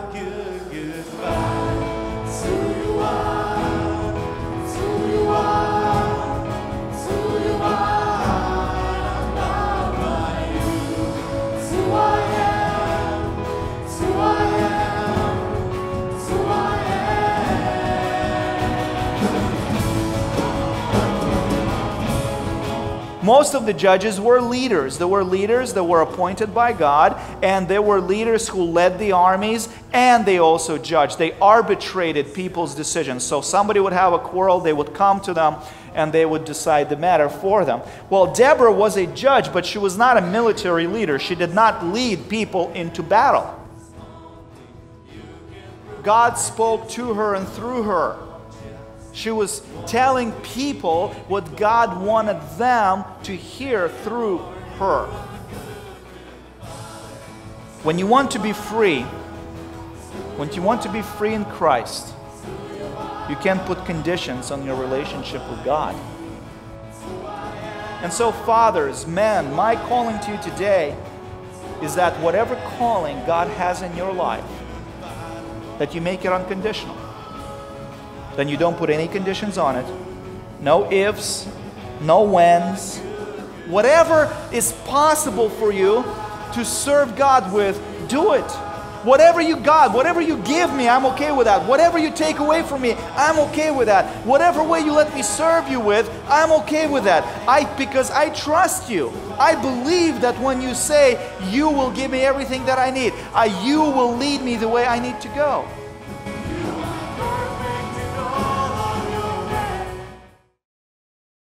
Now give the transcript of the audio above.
goodbye, good, Most of the judges were leaders. There were leaders that were appointed by God, and there were leaders who led the armies, and they also judged. They arbitrated people's decisions. So somebody would have a quarrel, they would come to them, and they would decide the matter for them. Well, Deborah was a judge, but she was not a military leader. She did not lead people into battle. God spoke to her and through her. She was telling people what God wanted them to hear through her. When you want to be free, when you want to be free in Christ, you can't put conditions on your relationship with God. And so, fathers, men, my calling to you today is that whatever calling God has in your life, that you make it unconditional then you don't put any conditions on it. No ifs, no whens. Whatever is possible for you to serve God with, do it. Whatever you got, whatever you give me, I'm okay with that. Whatever you take away from me, I'm okay with that. Whatever way you let me serve you with, I'm okay with that. I because I trust you. I believe that when you say you will give me everything that I need, I, you will lead me the way I need to go.